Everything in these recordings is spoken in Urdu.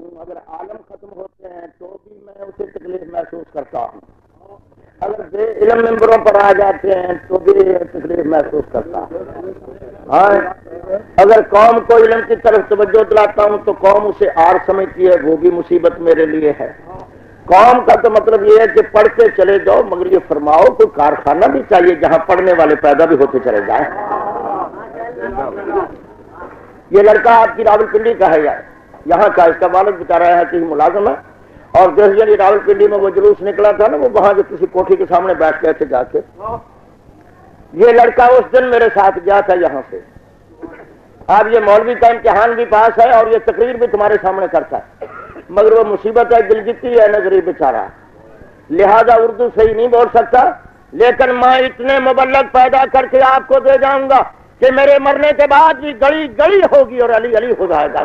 ہوں، اگر عالم ختم ہوتے ہیں تو بھی میں اسے تکلیف محسوس کرتا ہوں۔ اگر بے علم ممبروں پر آ جاتے ہیں تو بھی تکلیف محسوس کرتا ہوں۔ ہاں اگر قوم کو علم کی طرف توجہ دلاتا ہوں تو قوم اسے آر سمجھتی ہے، وہ بھی مصیبت میرے لیے ہے۔ قوم کا تو مطلب یہ ہے کہ پڑھ کے چلے جاؤ، مگر یہ فرماؤ، کوئی کارخانہ بھی چاہیے جہاں پڑھنے والے پیدا بھی ہوتے چلے جائیں۔ یہ لڑکا آپ کی راول پنڈی کا ہے یار۔ یہاں کا اس کا والد بتا رہا ہے کہ ملازم ہے اور جس جی، دن راول پنڈی میں وہ جلوس نکلا تھا نا، وہ وہاں جو کسی کوٹھی کے سامنے بیٹھ گئے تھے جا کے۔ یہ لڑکا اس دن میرے ساتھ گیا تھا یہاں سے۔ اب یہ مولوی کا امتحان بھی پاس ہے اور یہ تقریر بھی تمہارے سامنے کرتا ہے۔ مگر وہ مصیبت ہے دلجتی ہے، نظری بچارا لہذا اردو صحیح نہیں بول سکتا، لیکن میں اتنے مبلک پیدا کر کے آپ کو دے جاؤں گا۔ کہ میرے مرنے کے بعد بھی گلی گلی ہوگی اور علی علی ہو جائے گا۔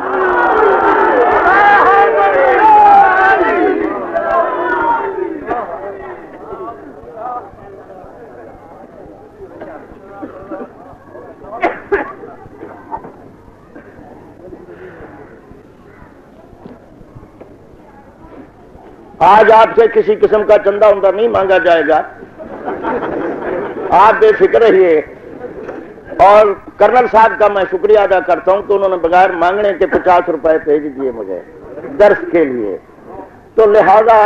آج آپ سے کسی قسم کا چندہ عمدہ نہیں مانگا جائے گا۔ آپ بے فکر رہیے۔ اور کرنل صاحب کا میں شکریہ ادا کرتا ہوں کہ انہوں نے بغیر مانگنے کے پچاس روپے بھیج دیے مجھے درس کے لیے۔ تو لہذا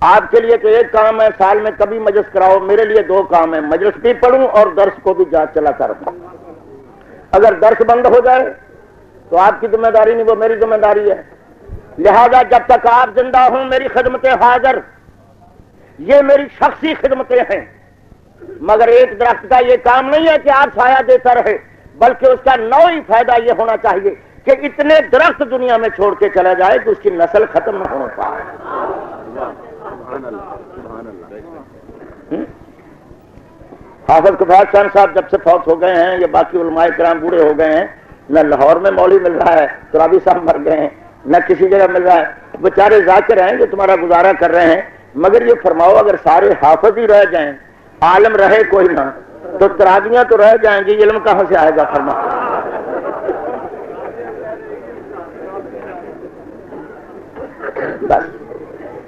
آپ کے لیے تو ایک کام ہے، سال میں کبھی مجلس کراؤ، میرے لیے دو کام ہے مجلس بھی پڑھوں اور درس کو بھی جانچ چلا کر اگر درس بند ہو جائے تو آپ کی ذمہ داری نہیں، وہ میری ذمہ داری ہے۔ لہذا جب تک آپ زندہ ہوں، میری خدمتیں حاضر، یہ میری شخصی خدمتیں ہیں۔ مگر ایک درخت کا یہ کام نہیں ہے کہ آپ سایہ دیتا رہے بلکہ اس کا نوعی فائدہ یہ ہونا چاہیے کہ اتنے درخت دنیا میں چھوڑ کے چلا جائے کہ اس کی نسل ختم نہ ہو پائے۔ حافظ کفار خان صاحب جب سے فوت ہو گئے ہیں، یہ باقی علماء کرام بوڑھے ہو گئے ہیں، نہ لاہور میں مولی مل رہا ہے، ترابی صاحب مر گئے ہیں، نہ کسی جگہ مل رہا ہے۔ بیچارے ذاکر ہیں جو تمہارا گزارا کر رہے ہیں، مگر یہ فرماؤ اگر سارے حافظ ہی رہ جائیں عالم رہے کوئی نہ، تو ترابیاں تو رہ جائیں گی، علم کہاں سے آئے گا فرما؟ بس۔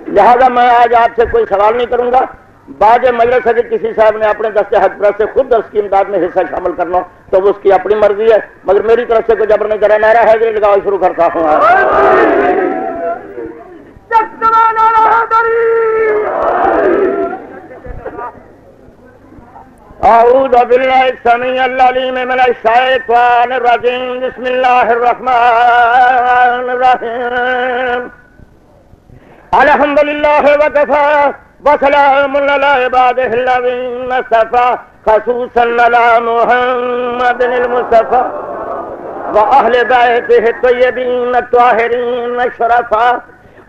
لہذا میں آج آپ سے کوئی سوال نہیں کروں گا۔ بعد مجلس اگر کسی صاحب نے اپنے دستے حق پر سے خود درس کی امداد میں حصہ شامل کرنا، تو وہ اس کی اپنی مرضی ہے۔ مگر میری طرف سے کوئی جبر نہیں کرا نعرہ ہے لگاؤ، شروع کرتا ہوں۔ أعوذ بالله السميع العليم من الشيطان الرجيم. بسم الله الرحمن الرحيم. الحمد لله وكفى وسلام على عباده الذين اصطفى. خصوصا على محمد المصطفى وأهل بيته الطيبين الطاهرين الشرفاء.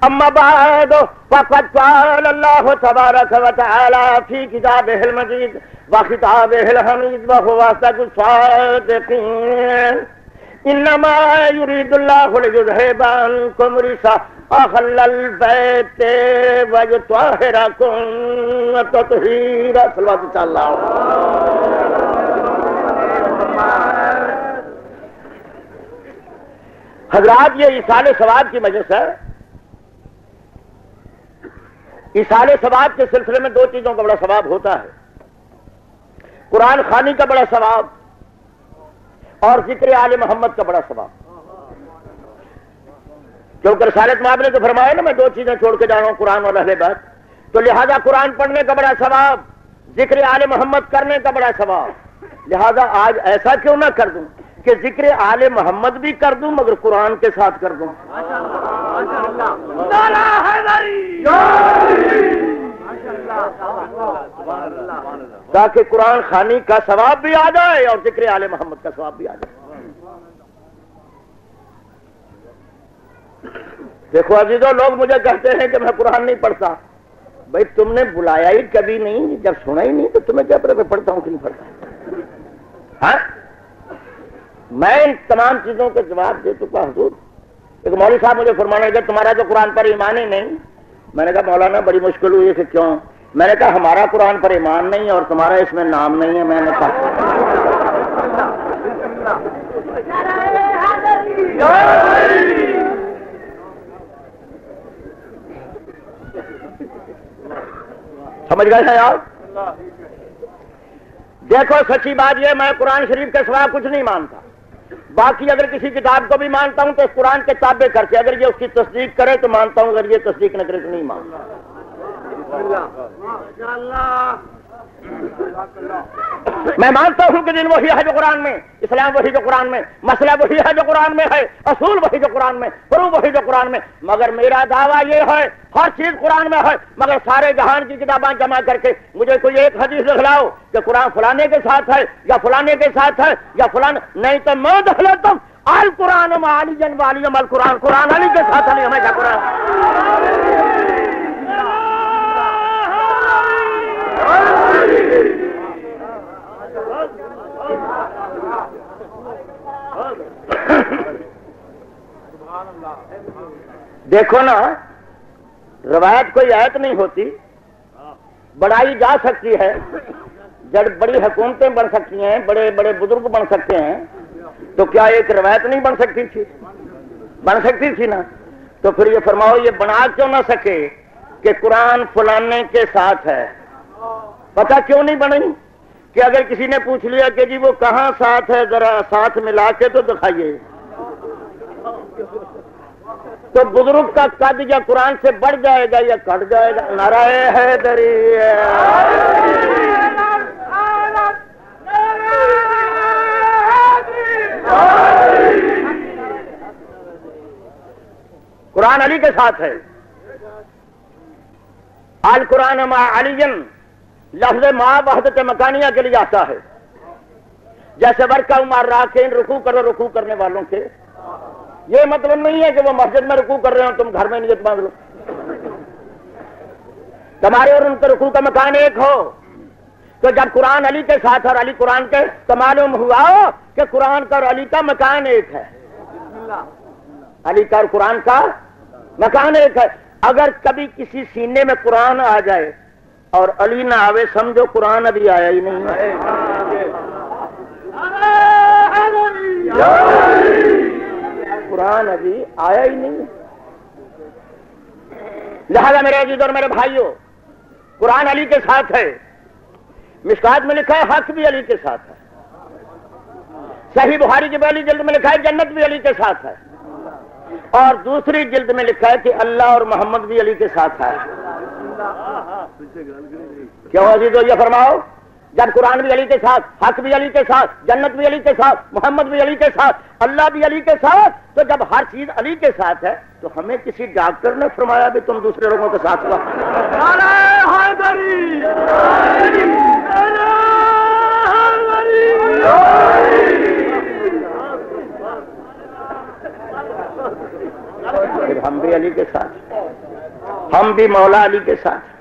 اما بعد فقد قال الله تبارك وتعالى في كتابه المجيد وخطابه الحميد وهو اصدق الصادقين. انما يريد الله ليذهب عنكم رجس اهل البيت ويطهركم تطهيرا صلوات الله حضرات یہ اصال ثواب کی مجلس ہے اصال ثواب کے سلسلے میں دو چیزوں کا بڑا ثواب ہوتا ہے۔ قرآن خانی کا بڑا ثواب اور ذکر آل محمد کا بڑا ثواب۔ کیونکہ رسالت ماب نے تو فرمایا نا، میں دو چیزیں چھوڑ کے جا رہا ہوں، قرآن اور اہل بات تو لہذا قرآن پڑھنے کا بڑا ثواب، ذکر آل محمد کرنے کا بڑا ثواب۔ لہذا آج ایسا کیوں نہ کر دوں کہ ذکر آل محمد بھی کر دوں، مگر قرآن کے ساتھ کر دوں۔ تاکہ قرآن خانی کا ثواب بھی آ جائے اور ذکر آل محمد کا ثواب بھی آ جائے۔ دیکھو عزیزو لوگ مجھے کہتے ہیں کہ میں قرآن نہیں پڑھتا۔ بھائی تم نے بلایا ہی کبھی نہیں جب سنا ہی نہیں تو تمہیں کیا پڑھتا پڑھتا ہوں کہ نہیں پڑھتا۔ ہاں؟ میں ان تمام چیزوں کے جواب دے چکا حضور۔ ایک مولوی صاحب مجھے فرمانا کہ تمہارا تو قرآن پر ایمان ہی نہیں۔ میں نے کہا، مولانا، بڑی مشکل ہوئی کہ کیوں؟ میں نے کہا، ہمارا قرآن پر ایمان نہیں اور تمہارا اس میں نام نہیں ہے، میں نے کہا۔ سمجھ گئے ہیں آپ؟ دیکھو، سچی بات یہ میں قرآن شریف کے سوا کچھ نہیں مانتا۔ باقی اگر کسی کتاب کو بھی مانتا ہوں تو اس قرآن کے تابع کر کے اگر یہ اس کی تصدیق کرے تو مانتا ہوں، اگر یہ تصدیق نہ کرے تو نہیں مانتا۔ میں مانتا ہوں کہ دن وہی ہے جو قرآن میں، اسلام وہی جو قرآن میں، مسئلہ وہی ہے جو قرآن میں ہے، اصول وہی جو قرآن میں فرو وہی جو قرآن میں۔ مگر میرا دعویٰ یہ ہے، ہر چیز قرآن میں ہے، مگر سارے جہان کی کتابیں جمع کر کے مجھے کوئی ایک حدیث دکھلاؤ کہ قرآن فلانے کے ساتھ ہے یا فلانے کے ساتھ ہے یا فلانے نہیں تو میں دکھلاتا ہوں۔ آل قرآن علی جن والی عمل قرآن قرآن علی کے ساتھ علی ہمیشہ قرآن دیکھو نا، روایت کوئی آیت نہیں ہوتی۔ بڑھائی جا سکتی ہے، جب بڑی حکومتیں بن سکتی ہیں، بڑے بڑے بزرگ بن سکتے ہیں، تو کیا ایک روایت نہیں بن سکتی تھی؟ بن سکتی تھی نا۔ تو پھر یہ فرماؤ، یہ بنا کیوں نہ سکے کہ قرآن فلانے کے ساتھ ہے؟ پتا کیوں نہیں بنی؟ کہ اگر کسی نے پوچھ لیا کہ جی وہ کہاں ساتھ ہے، ذرا ساتھ ملا کے تو دکھائیے۔ تو بزرگ کا قد یا قرآن سے بڑھ جائے گا یا کٹ جائے گا؟ نارائ ہے۔ دری قرآن علی کے ساتھ ہے۔ آل قرآن علی لفظ ماں وحدت مکانیہ کے لیے آتا ہے۔ جیسے ورکا عمار راکین رکو کرو رکو کرنے والوں کے یہ مطلب نہیں ہے کہ وہ مسجد میں رکو کر رہے ہو تم گھر میں نیت مانگ لو۔ تمہارے اور ان کے رکو کا مکان ایک ہو۔ تو جب قرآن علی کے ساتھ اور علی قرآن کے تو معلوم ہوا ہو کہ قرآن کا اور علی کا مکان ایک ہے۔ علی کا اور قرآن کا مکان ایک ہے۔ اگر کبھی کسی سینے میں قرآن آ جائے اور علی نہ آوے سمجھو قرآن ابھی آیا ہی نہیں۔ قرآن ابھی آیا ہی نہیں۔ لہذا میرے عزیز اور میرے بھائیوں قرآن علی کے ساتھ ہے۔ مشکات میں لکھا ہے، حق بھی علی کے ساتھ ہے۔ صحیح بخاری کی پہلی جلد میں لکھا ہے، جنت بھی علی کے ساتھ ہے۔ اور دوسری جلد میں لکھا ہے کہ اللہ اور محمد بھی علی کے ساتھ ہے۔ کیوں عزیز یہ فرماؤ؟ جب قرآن بھی علی کے ساتھ حق بھی علی کے ساتھ جنت بھی علی کے ساتھ محمد بھی علی کے ساتھ اللہ بھی علی کے ساتھ تو جب ہر چیز علی کے ساتھ ہے تو ہمیں کسی ڈاکٹر نے فرمایا بھی تم دوسرے لوگوں کے ساتھ ہوا ہم بھی علی کے ساتھ۔ ہم بھی مولا علی کے ساتھ۔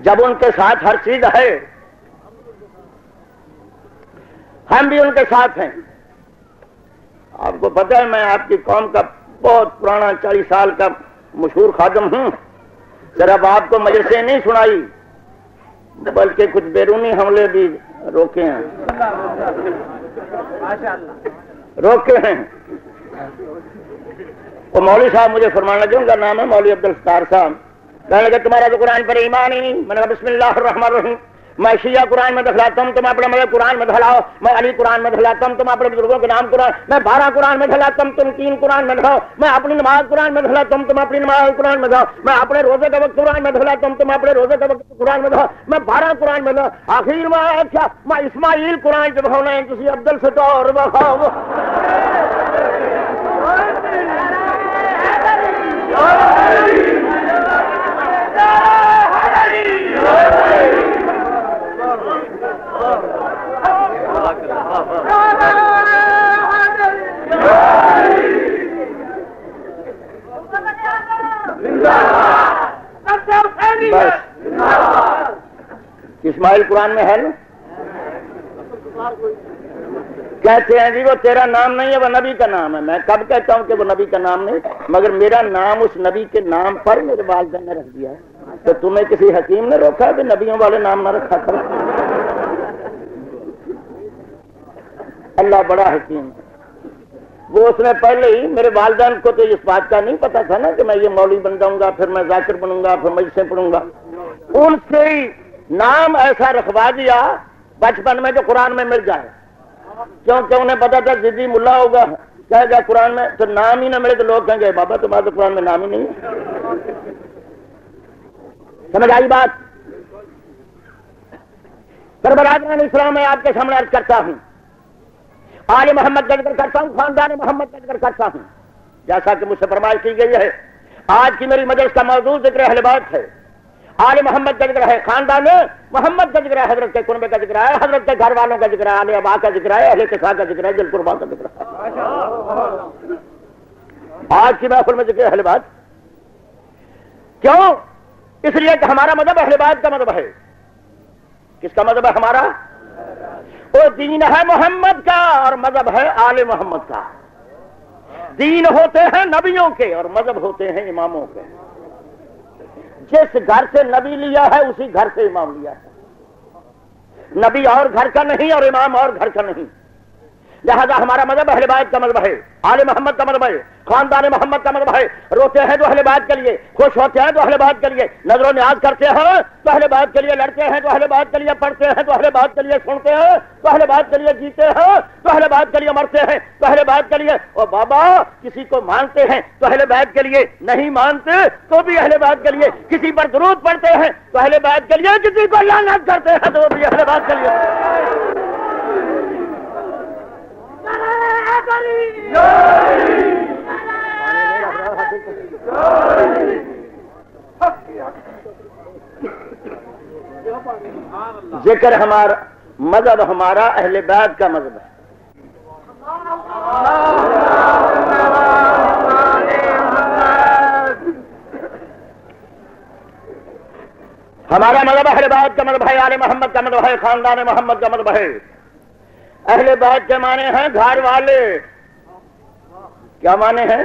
جب ان کے ساتھ ہر چیز ہے ہم بھی ان کے ساتھ ہیں۔ آپ کو پتہ ہے میں آپ کی قوم کا بہت پرانا چالیس سال کا مشہور خادم ہوں۔ صرف آپ کو مجلسیں نہیں سنائی، بلکہ کچھ بیرونی حملے بھی روکے ہیں۔ روکے ہیں۔ وہ مولوی صاحب مجھے فرمانا لگے، ان کا نام ہے مولوی عبد الفتار صاحب۔ کہنے لگے، تمہارا تو قرآن پر ایمان ہی نہیں۔ میں نے کہا، بسم اللہ الرحمن الرحیم۔ میں شیعہ قرآن میں دکھلاتا ہوں تم اپنے مطلب قرآن میں دکھلاؤ میں علی قرآن میں دکھلاتا ہوں تم اپنے بزرگوں کے نام قرآن میں بارہ قرآن میں دکھلاتا ہوں تم تین قرآن میں دکھاؤ میں اپنی نماز قرآن میں دکھلاتا ہوں تم اپنی نماز قرآن میں دکھاؤ میں اپنے روزے کا وقت قرآن میں دکھلاتا ہوں تم اپنے روزے کا وقت قرآن میں دکھاؤ میں بارہ قرآن میں دکھاؤ آخر میں اچھا میں اسماعیل قرآن جو دکھاؤنا ہے کسی عبدل سے تو اور بخاؤ اسماعیل قرآن میں ہے نا کہتے ہیں جی وہ تیرا نام نہیں ہے، وہ نبی کا نام ہے۔ میں کب کہتا ہوں کہ وہ نبی کا نام نہیں؟ مگر میرا نام اس نبی کے نام پر میرے والدین نے رکھ دیا ہے۔ تو تمہیں کسی حکیم نے روکا کہ نبیوں والے نام نہ رکھا کر اللہ بڑا حکیم وہ اس نے پہلے ہی میرے والدین کو تو اس بات کا نہیں پتا تھا نا کہ میں یہ مولوی بن جاؤں گا، پھر میں ذاکر بنوں گا، پھر مجھ سے پڑھوں گا۔ ان سے نام ایسا رکھوا دیا، بچپن میں جو قرآن میں مل جائے۔ کیونکہ انہیں پتا تھا ضدی ملا ہوگا کہے گا قرآن میں، تو نام ہی نہ ملے تو لوگ کہیں گے، بابا تمہارا تو قرآن میں نام ہی نہیں سمجھ آئی بات؟ برادران اسلام میں آپ کے سامنے عرض کرتا ہوں۔ آل محمد کا ذکر کرتا ہوں، خاندان محمد کا ذکر کرتا ہوں۔ جیسا کہ مجھ سے فرمائش کی گئی ہے، آج کی میری مجلس کا موضوع ذکر اہل بات ہے۔ آل محمد کا ذکر ہے خاندان، محمد کا ذکر ہے حضرت کے کنبے کا ذکر ہے، حضرت کے گھر والوں کا ذکر ہے، آل ابا کا ذکر ہے، اہل کا ذکر ہے دل قربان کا ذکر ہے۔ آج کی محفل میں ذکر اہل بات کیوں؟ اس لیے کہ ہمارا مذہب اہل بات کا مذہب ہے۔ کس کا مذہب ہے ہمارا؟ وہ دین ہے محمد کا اور مذہب ہے آل محمد کا۔ دین ہوتے ہیں نبیوں کے اور مذہب ہوتے ہیں اماموں کے۔ جس گھر سے نبی لیا ہے، اسی گھر سے امام لیا ہے۔ نبی اور گھر کا نہیں اور امام اور گھر کا نہیں۔ لہذا ہمارا مذہب اہل بیت کا مذہب ہے آل محمد کا مذہب ہے خاندان محمد کا مذہب ہے روتے ہیں تو اہل بیت کے لیے خوش ہوتے ہیں تو اہل بیت کے لیے نظر و نیاز کرتے ہیں تو اہل بیت کے لیے لڑتے ہیں تو اہل بیت کے لیے پڑھتے ہیں تو اہل بیت کے لیے سنتے ہیں تو اہل بیت کے لیے جیتے ہیں تو اہل بیت کے لیے مرتے ہیں تو اہل بیت کے لیے او بابا کسی کو مانتے ہیں تو اہل بیت کے لیے نہیں مانتے تو بھی اہل بیت کے لیے کسی پر درود پڑھتے ہیں تو اہل بیت کے لیے کسی کو لعنت کرتے ہیں تو بھی اہل بیت کے لیے ذکر ہمارا مذہب، ہمارا اہل بیت کا مذہب ہے۔ ہمارا مذہب اہل بیت کا مذہب ہے، آل محمد کا مذہب ہے، خاندان محمد کا مذہب ہے۔ اہل بیت کے معنی ہیں گھر والے۔ کیا معنی ہیں؟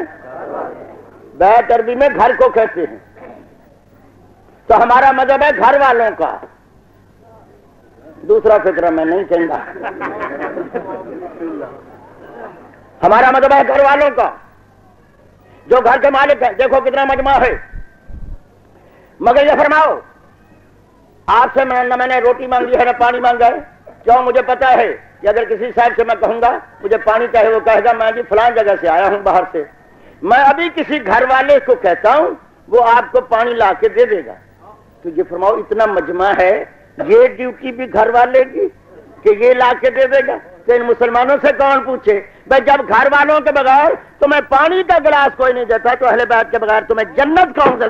بیت عربی میں گھر کو کہتے ہیں۔ تو ہمارا مذہب ہے گھر والوں کا۔ دوسرا فکر میں نہیں کہوں گا۔ ہمارا مذہب ہے گھر والوں کا۔ جو گھر کے مالک ہیں، دیکھو کتنا مجمع ہے۔ مگر یہ فرماؤ، آپ سے نہ میں نے روٹی مانگی ہے، نہ پانی مانگا ہے۔ کیوں مجھے پتا ہے کہ اگر کسی صاحب سے میں کہوں گا، مجھے پانی چاہے وہ کہے گا، میں جی فلان جگہ سے آیا ہوں باہر سے۔ میں ابھی کسی گھر والے کو کہتا ہوں، وہ آپ کو پانی لا کے دے دے گا۔ تو یہ فرماؤ، اتنا مجمع ہے، یہ ڈیوٹی بھی گھر والے کی کہ یہ لا کے دے دے گا؟ تو ان مسلمانوں سے کون پوچھے؟ بھائی جب گھر والوں کے بغیر تمہیں پانی کا گلاس کوئی نہیں دیتا، تو اہل بیت کے بغیر تمہیں جنت کون سے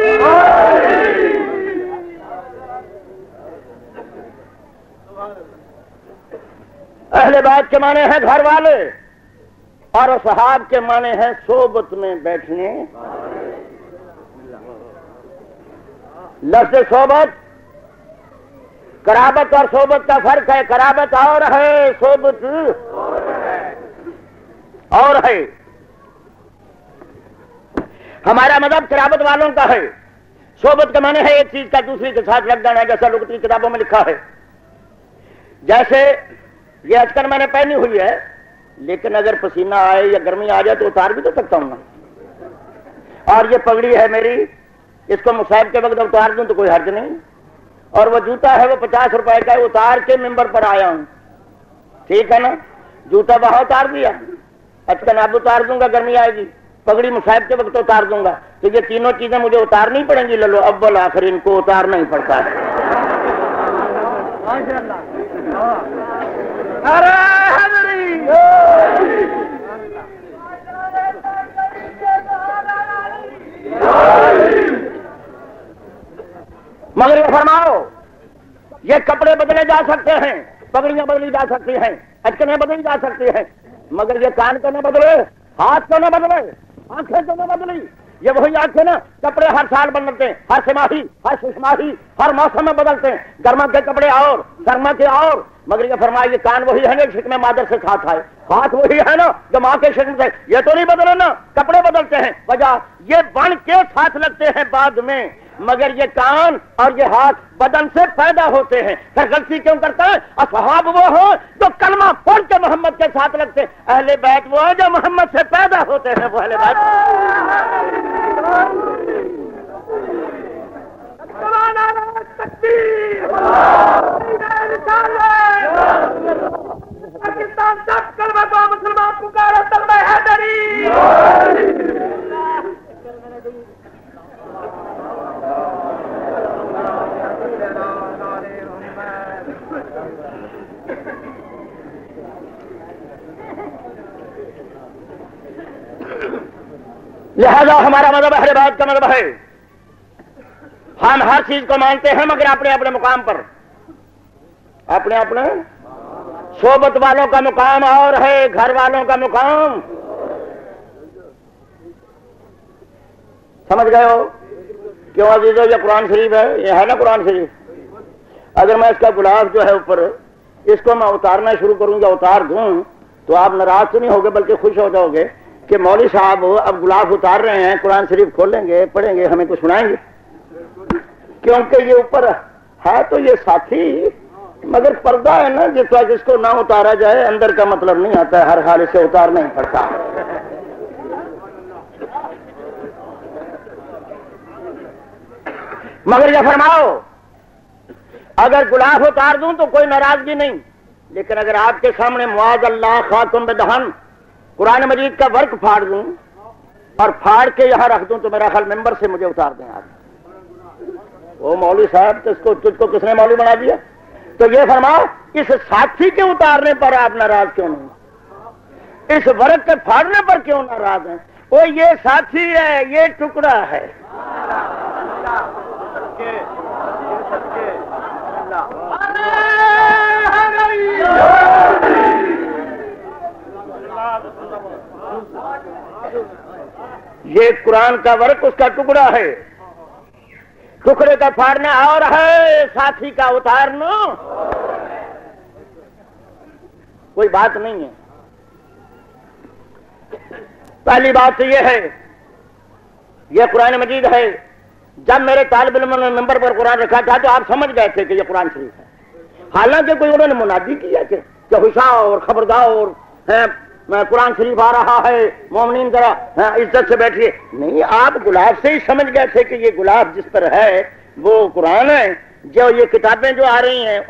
دیکھا اہل بات کے معنی ہیں گھر والے، اور صحاب کے معنی ہیں صحبت میں بیٹھنے۔ لفظ صحبت کرابت اور صحبت کا فرق ہے۔ کرابت اور ہے، صحبت اور ہے۔ ہمارا مذہب کرابت والوں کا ہے۔ صحبت کا معنی ہے ایک چیز کا، دوسری کے ساتھ لگ جانا، جیسا لوگ کتابوں میں لکھا ہے۔ جیسے یہ اچکر میں نے پہنی ہوئی ہے، لیکن اگر پسینہ آئے یا گرمی آ جائے تو اتار بھی تو سکتا ہوں نا اور یہ پگڑی ہے میری، اس کو مصائب کے وقت اتار دوں تو کوئی حرج نہیں۔ اور وہ جوتا ہے، وہ پچاس روپئے کا اتار کے ممبر پر آیا ہوں۔ ٹھیک ہے نا؟ جوتا وہاں اتار دیا۔ اچھا، اچکن اب اتار دوں گا، گرمی آئے گی۔ پگڑی مصائب کے وقت اتار دوں گا۔ تو یہ تینوں چیزیں مجھے اتارنی پڑیں گی، للو ابل آخر ان کو اتارنا ہی پڑتا۔ ہے مگر یہ فرماؤ، یہ کپڑے بدلے جا سکتے ہیں، پگڑیاں بدلی جا سکتی ہیں اچکنے بدلی جا سکتی ہیں، مگر یہ کان تو نہ بدلے۔ ہاتھ کیوں نہ بدلے؟ آنکھیں کیوں نہ بدلی یہ وہی آنکھیں نا، کپڑے ہر سال بدلتے ہیں، ہر سماہی ہر سماہی، ہر موسم میں بدلتے ہیں۔ گرما کے کپڑے اور، گرما کے اور۔ مگر یہ فرمایا یہ کان وہی ہے نا شک میں مادر سے کھاتا ہے؟ ہاتھ وہی ہے نا جو ماں کے شکم سے۔ یہ تو نہیں بدلے نا، کپڑے بدلتے ہیں۔ وجہ یہ بن کے ساتھ لگتے ہیں بعد میں۔ مگر یہ کان اور یہ ہاتھ بدن سے پیدا ہوتے ہیں۔ پھر غلطی کیوں کرتا ہے؟ اصحاب وہ ہو تو کلمہ پڑھ کے محمد کے ساتھ لگتے اہل بیت وہ جو محمد سے پیدا ہوتے ہیں۔ وہ اہل بیت پاکستان سب کلمہ مسلمان پکارا کلمہ حیدری لہذا ہمارا مذہب اہل بیت کا مذہب ہے۔ ہم ہر چیز کو مانتے ہیں مگر اپنے اپنے مقام پر۔ اپنے اپنے صحبت والوں کا مقام اور ہے، گھر والوں کا مقام۔ سمجھ گئے ہو؟ کیوں عزیزو، یہ قرآن شریف ہے؟ یہ ہے نا قرآن شریف؟ اگر میں اس کا گلاب جو ہے اوپر، اس کو میں اتارنا شروع کروں گا اتار دوں، تو آپ ناراض تو نہیں ہوگے، بلکہ خوش ہو جاؤ گے۔ کہ مولوی صاحب اب گلاب اتار رہے ہیں، قرآن شریف کھولیں گے، پڑھیں گے، ہمیں کچھ سنائیں گے۔ کیونکہ یہ اوپر ہے تو یہ ساتھی، مگر پردہ ہے نا، جس وقت اس کو نہ اتارا جائے، اندر کا مطلب نہیں آتا ہے ہر حال اسے اتارنا ہی پڑتا۔ مگر یہ فرماؤ، اگر گلاب اتار دوں تو کوئی ناراضگی نہیں، لیکن اگر آپ کے سامنے معاذ اللہ خاتم بدہن قرآن مجید کا ورک پھاڑ دوں اور پھاڑ کے یہاں رکھ دوں تو میرا خیال ممبر سے مجھے اتار دیں آپ۔ وہ مولوی صاحب تو اس کو تجھ کو کس نے مولوی بنا دیا؟ تو یہ فرماؤ اس ساتھی کے اتارنے پر آپ ناراض کیوں نہیں؟ اس ورق کے پھاڑنے پر کیوں ناراض ہیں؟ وہ یہ ساتھی ہے یہ ٹکڑا ہے۔ یہ قرآن کا ورق اس کا ٹکڑا ہے۔ ٹکڑے کا پھاڑنا اور ہے، ساتھی کا اتارنا۔ کوئی بات نہیں ہے۔ پہلی بات تو یہ ہے، یہ قرآن مجید ہے۔ جب میرے طالب علم نے نمبر پر قرآن رکھا تھا تو آپ سمجھ گئے تھے کہ یہ قرآن شریف ہے۔ حالانکہ کوئی انہوں نے منادی کیا کہ ہوشا اور خبردار اور قرآن شریف آ رہا ہے، مومنین ذرا ہاں، عزت سے بیٹھیے۔ نہیں، آپ گلاب سے ہی سمجھ گئے تھے کہ یہ گلاب جس پر ہے، وہ قرآن ہے۔ جو یہ کتابیں جو آ رہی ہیں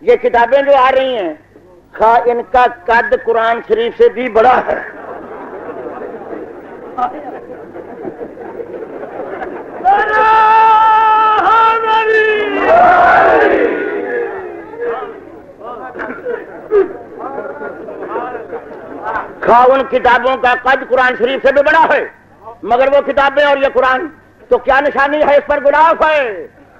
یہ کتابیں جو آ رہی ہیں ان کا قد قرآن شریف سے بھی بڑا ہے۔ ان کتابوں کا قد قرآن شریف سے بھی بڑا ہے مگر وہ کتابیں اور یہ قرآن تو کیا نشانی ہے اس پر گلاف ہے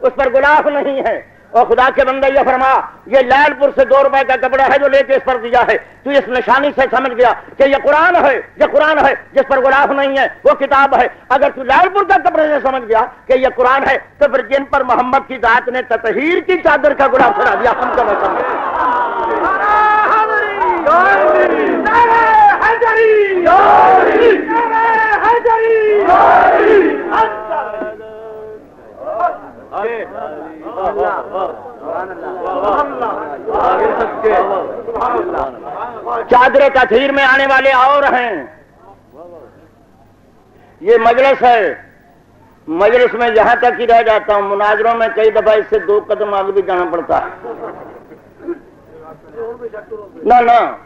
اس پر گلاف نہیں ہے اور خدا کے بندہ یہ فرما یہ لال پور سے دو روپے کا کپڑا ہے جو لے کے اس پر دیا ہے تو اس نشانی سے سمجھ گیا کہ یہ قرآن ہے یہ قرآن ہے جس پر گلاف نہیں ہے وہ کتاب ہے اگر تو لال پور کا کپڑے سے سمجھ گیا کہ یہ قرآن ہے تو پھر جن پر محمد کی ذات نے تطہیر کی چادر کا گلاف چڑھا دیا ہم کو چادر تطہیر میں آنے والے اور ہیں۔ یہ مجلس ہے۔ مجلس میں جہاں تک ہی رہ جاتا ہوں، مناظروں میں کئی دفعہ اس سے دو قدم آگے بھی جانا پڑتا ہے۔ نہ۔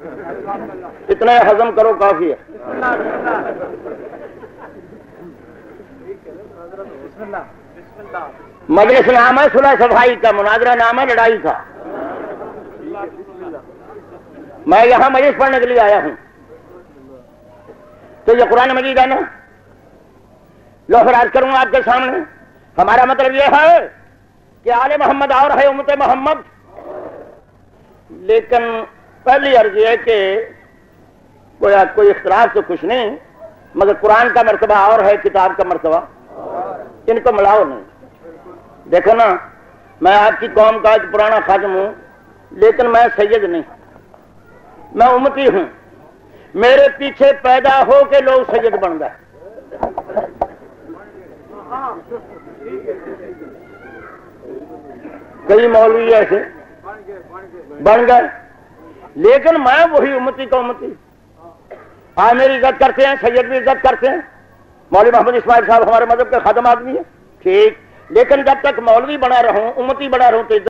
اتنا ہضم کرو، کافی ہے۔ مجلس نام ہے، صلح صفائی کا، مناظرہ نام ہے لڑائی کا۔ میں یہاں مجلس پڑھنے کے لیے آیا ہوں۔ تو یہ قرآن مجید ہے نا؟ لو فراج کروں آپ کے سامنے، ہمارا مطلب یہ ہے کہ آل محمد اور ہے امت محمد، لیکن پہلی عرض یہ کہ کوئی اختلاف تو کچھ نہیں، مگر قرآن کا مرتبہ اور ہے، کتاب کا مرتبہ۔ ان کو ملاؤ نہیں۔ دیکھو نا، میں آپ کی قوم کا ایک پرانا خاتم ہوں، لیکن میں سید نہیں۔ میں امتی ہوں۔ میرے پیچھے پیدا ہو کے لوگ سید بن گئے کئی مولوی ایسے بن گئے۔ لیکن میں وہی امتی کا امتی۔ آج میری عزت کرتے ہیں، سید بھی عزت کرتے ہیں۔ مولوی محمد اسماعیل صاحب ہمارے مذہب کے خادم آدمی ہے ٹھیک۔ لیکن جب تک مولوی بنا رہوں، امتی بنا رہوں تو عزت